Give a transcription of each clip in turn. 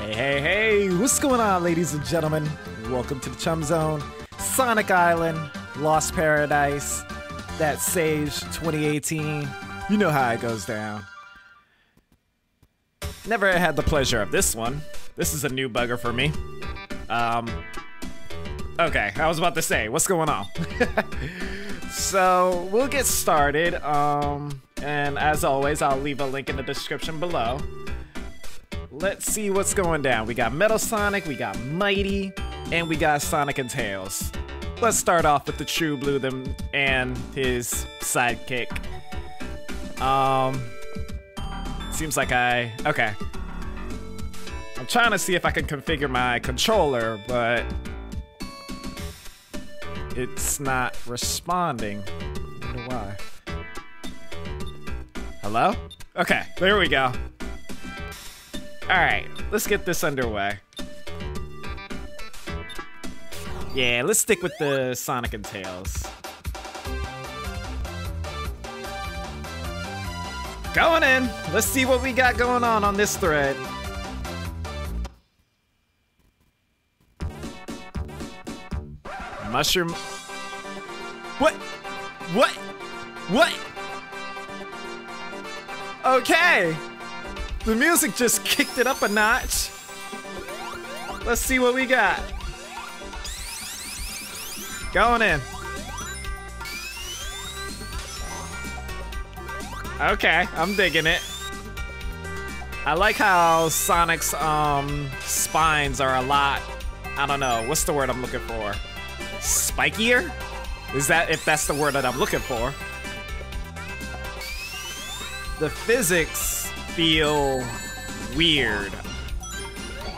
Hey, hey, hey, what's going on, ladies and gentlemen? Welcome to the Chum Zone, Sonic Island, Lost Paradise, that Sage 2018. You know how it goes down. Never had the pleasure of this one. This is a new bugger for me. Um, okay, I was about to say, what's going on? so, we'll get started. Um, and as always, I'll leave a link in the description below. Let's see what's going down. We got Metal Sonic, we got Mighty, and we got Sonic and Tails. Let's start off with the True Blue them and his sidekick. Um, seems like I okay. I'm trying to see if I can configure my controller, but it's not responding. I wonder why. Hello? Okay, there we go. Alright, let's get this underway. Yeah, let's stick with the Sonic and Tails. Going in. Let's see what we got going on on this thread. Mushroom. What? What? What? Okay. The music just kicked it up a notch. Let's see what we got. Going in. Okay, I'm digging it. I like how Sonic's um spines are a lot, I don't know, what's the word I'm looking for? Spikier? Is that if that's the word that I'm looking for? The physics feel weird.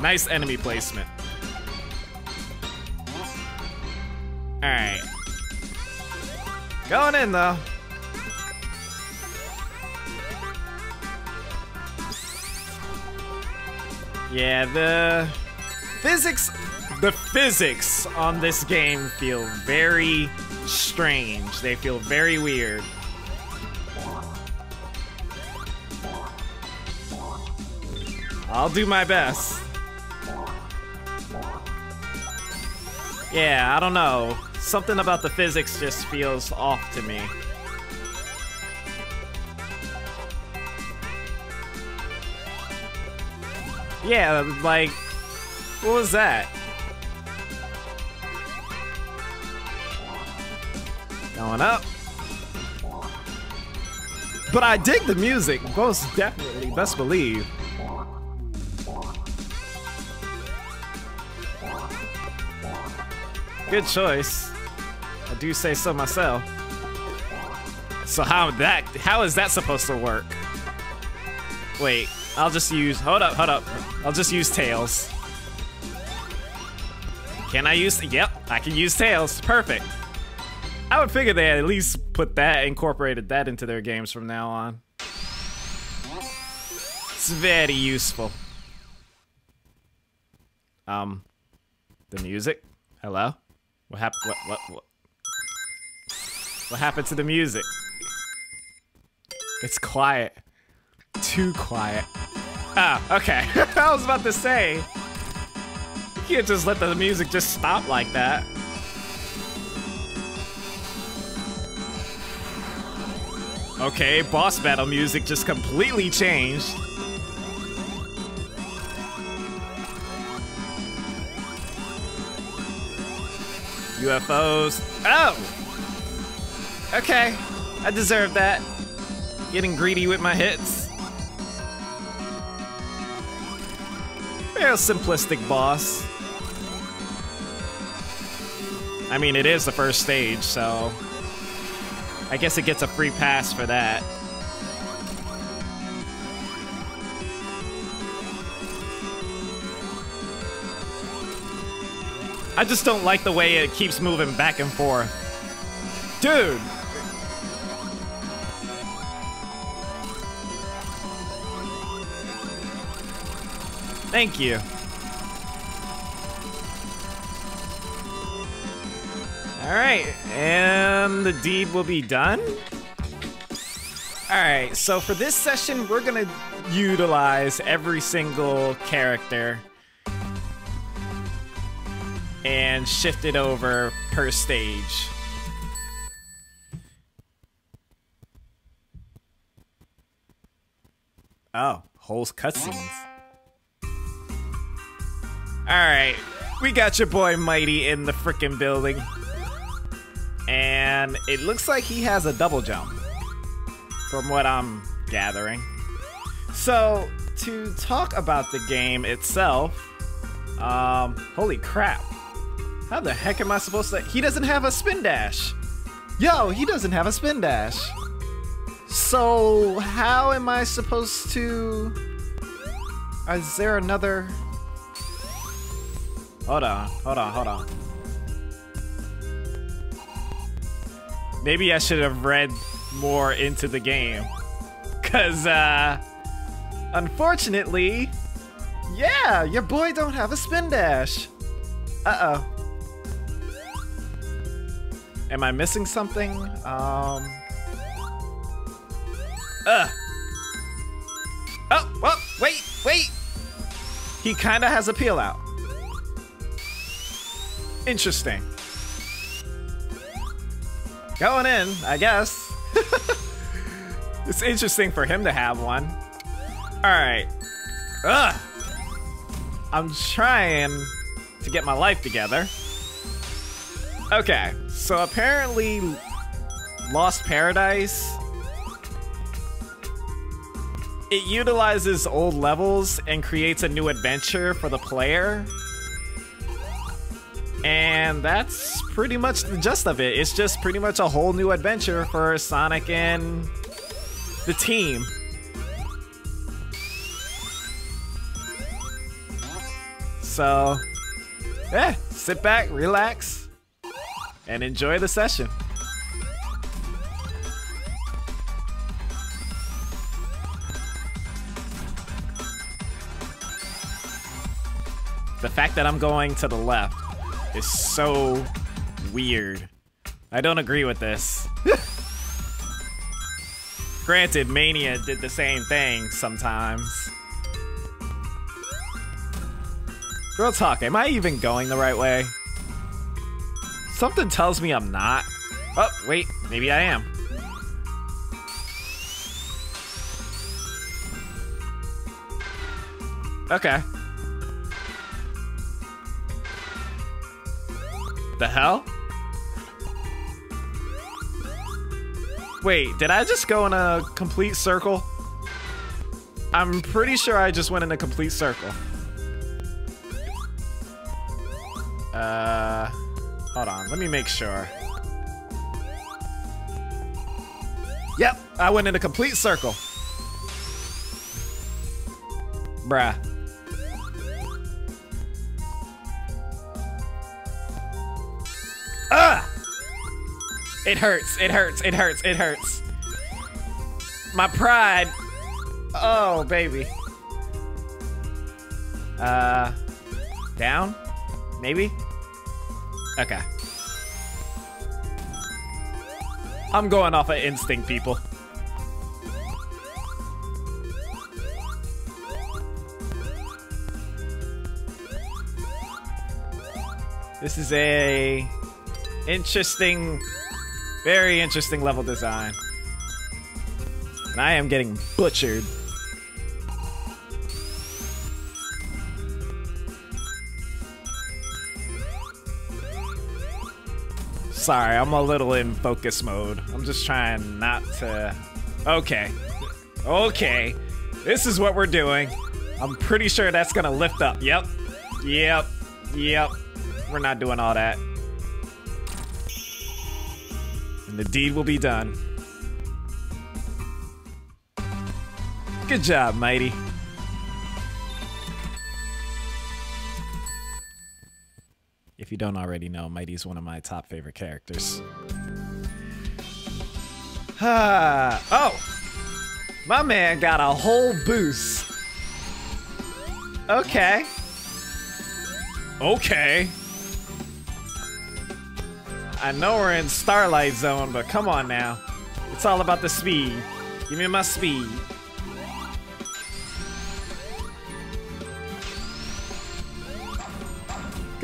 Nice enemy placement. Alright. Going in though. Yeah, the physics the physics on this game feel very strange. They feel very weird. I'll do my best. Yeah, I don't know. Something about the physics just feels off to me. Yeah, like, what was that? Going up. But I dig the music, most definitely, best believe. Good choice. I do say so myself. So how that how is that supposed to work? Wait, I'll just use hold up, hold up. I'll just use tails. Can I use yep, I can use tails. Perfect. I would figure they at least put that incorporated that into their games from now on. It's very useful. Um the music? Hello? What happened? What, what, what? What happened to the music? It's quiet. Too quiet. Ah, okay. I was about to say. You can't just let the music just stop like that. Okay, boss battle music just completely changed. UFOs. Oh! Okay, I deserve that. Getting greedy with my hits. Real simplistic boss. I mean, it is the first stage, so... I guess it gets a free pass for that. I just don't like the way it keeps moving back and forth. Dude! Thank you. Alright, and the deed will be done? Alright, so for this session, we're gonna utilize every single character and shift it over per stage. Oh, whole cutscenes. Alright, we got your boy Mighty in the freaking building. And it looks like he has a double jump, from what I'm gathering. So, to talk about the game itself, um, holy crap. How the heck am I supposed to? He doesn't have a spin dash. Yo, he doesn't have a spin dash. So, how am I supposed to... Is there another... Hold on, hold on, hold on. Maybe I should have read more into the game. Cause, uh... Unfortunately... Yeah, your boy don't have a spin dash. Uh-oh. Am I missing something? Um... Ugh. Oh, well, wait, wait. He kind of has a peel out. Interesting. Going in, I guess. it's interesting for him to have one. Alright. Ugh. I'm trying to get my life together. Okay, so apparently Lost Paradise it utilizes old levels and creates a new adventure for the player. And that's pretty much the gist of it. It's just pretty much a whole new adventure for Sonic and the team. So, yeah, sit back, relax, and enjoy the session. The fact that I'm going to the left is so weird. I don't agree with this. Granted, Mania did the same thing sometimes. Real talk, am I even going the right way? Something tells me I'm not. Oh, wait, maybe I am. Okay. The hell? Wait, did I just go in a complete circle? I'm pretty sure I just went in a complete circle. Uh, hold on, let me make sure. Yep, I went in a complete circle. Bruh. Ah! It hurts, it hurts, it hurts, it hurts. My pride. Oh, baby. Uh, down? Maybe? Okay. I'm going off of instinct, people. This is a Interesting, very interesting level design. And I am getting butchered. Sorry, I'm a little in focus mode. I'm just trying not to... Okay. Okay. This is what we're doing. I'm pretty sure that's gonna lift up. Yep. Yep. Yep. We're not doing all that and the deed will be done. Good job, Mighty. You don't already know, Mighty's one of my top favorite characters. Ah, oh! My man got a whole boost. Okay. Okay. I know we're in Starlight Zone, but come on now. It's all about the speed. Give me my speed.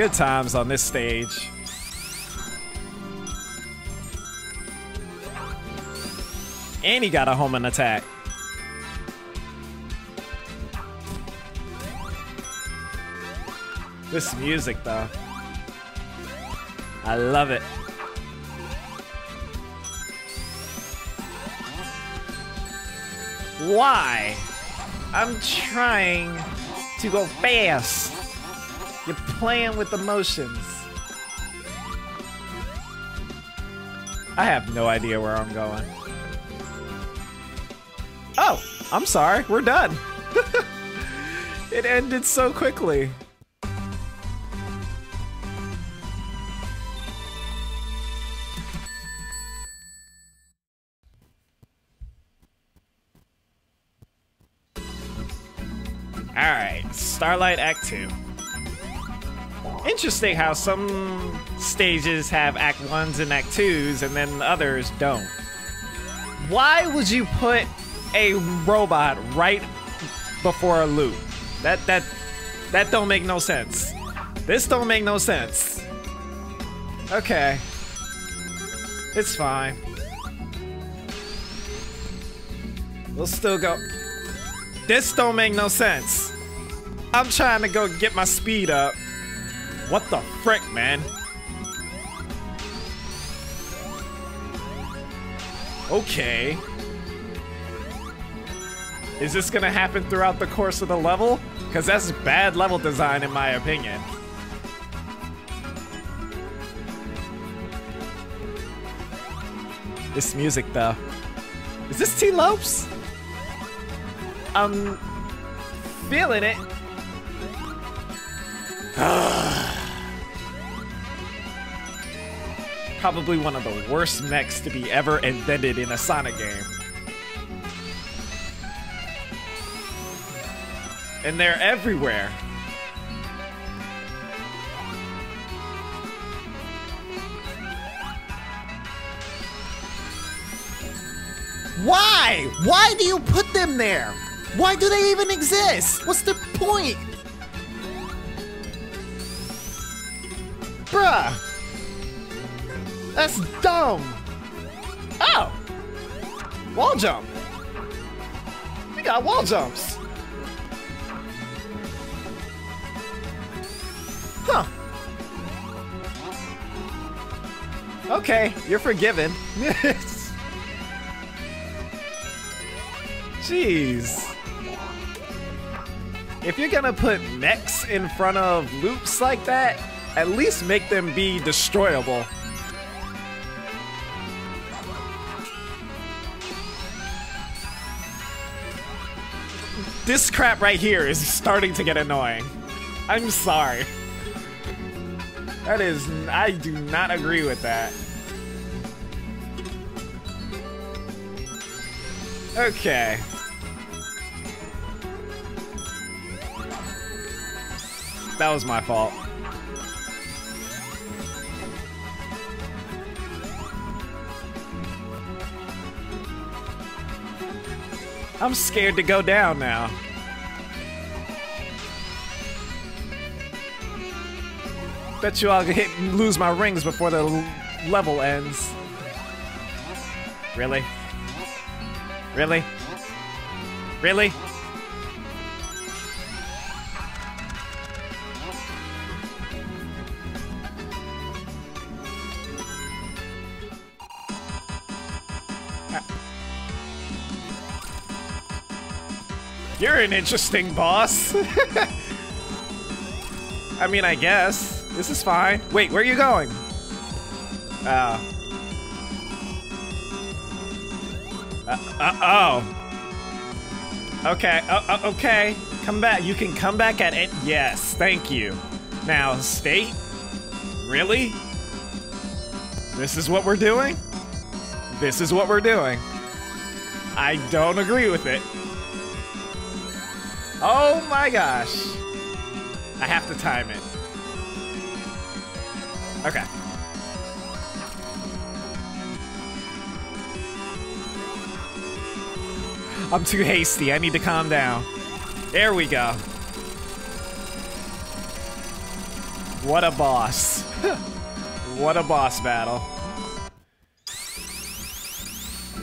Good times on this stage. And he got a homing attack. This music, though. I love it. Why? I'm trying to go fast. Playing with emotions. I have no idea where I'm going. Oh, I'm sorry. We're done. it ended so quickly. Alright, Starlight Act 2. Interesting how some stages have Act 1s and Act 2s and then others don't. Why would you put a robot right before a loop? That that that don't make no sense. This don't make no sense. Okay. It's fine. We'll still go. This don't make no sense. I'm trying to go get my speed up. What the frick, man? Okay. Is this gonna happen throughout the course of the level? Because that's bad level design in my opinion. This music though. Is this Tee Lopes? I'm feeling it. Probably one of the worst mechs to be ever invented in a Sonic game. And they're everywhere. Why? Why do you put them there? Why do they even exist? What's the point? Bruh. That's dumb. Oh. Wall jump. We got wall jumps. Huh. Okay, you're forgiven. Jeez. If you're gonna put mechs in front of loops like that, at least make them be destroyable. This crap right here is starting to get annoying. I'm sorry. That is, I do not agree with that. Okay. That was my fault. I'm scared to go down now. Bet you I'll hit lose my rings before the level ends. Really? Really? Really? You're an interesting boss. I mean, I guess. This is fine. Wait, where are you going? Uh. Uh, uh oh. Okay, uh, uh, okay. Come back. You can come back at it. Yes, thank you. Now, state? Really? This is what we're doing? This is what we're doing. I don't agree with it. Oh my gosh. I have to time it. Okay. I'm too hasty. I need to calm down. There we go. What a boss. what a boss battle.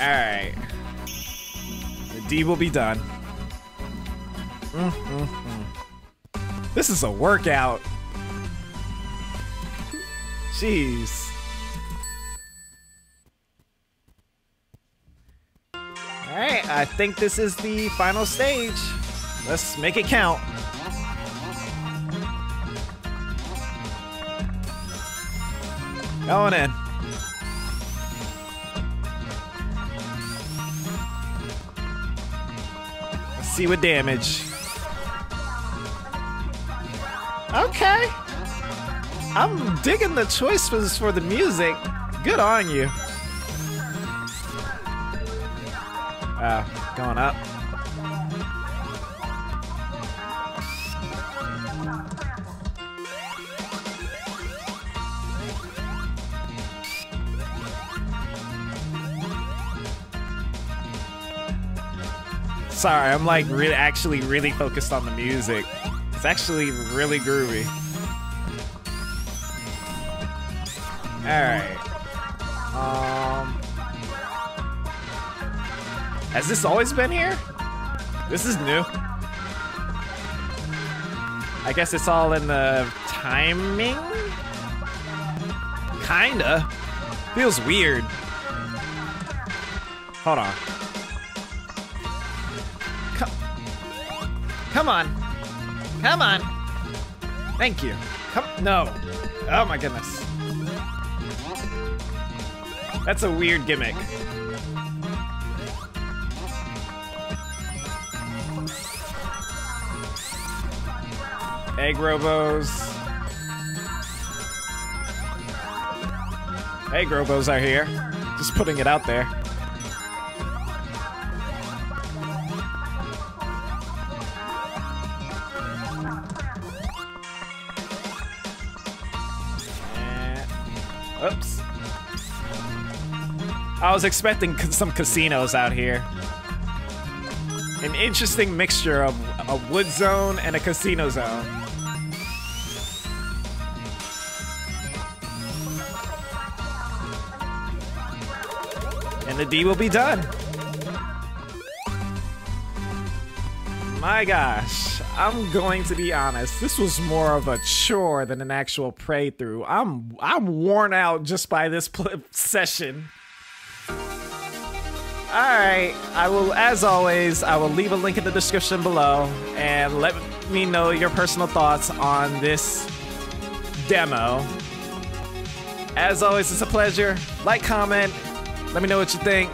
Alright. The D will be done. Mm -mm -mm. This is a workout. Jeez. Alright, I think this is the final stage. Let's make it count. Going in. Let's see what damage. Okay. I'm digging the choices for the music. Good on you. Uh, going up. Sorry, I'm like really, actually really focused on the music. It's actually really groovy. Alright. Um... Has this always been here? This is new. I guess it's all in the timing? Kinda. Feels weird. Hold on. Come, Come on. Come on. Thank you. Come, no. Oh my goodness. That's a weird gimmick. Egg Robos. Egg Robos are here. Just putting it out there. I was expecting some casinos out here. An interesting mixture of a wood zone and a casino zone. And the D will be done. My gosh, I'm going to be honest. This was more of a chore than an actual pray through. I'm I'm worn out just by this session. Alright, I will, as always, I will leave a link in the description below and let me know your personal thoughts on this demo. As always, it's a pleasure. Like, comment, let me know what you think.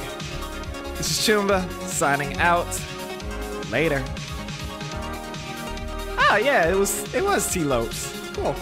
This is Chumba signing out. Later. Ah, yeah, it was, it was Tee Lopes. Cool.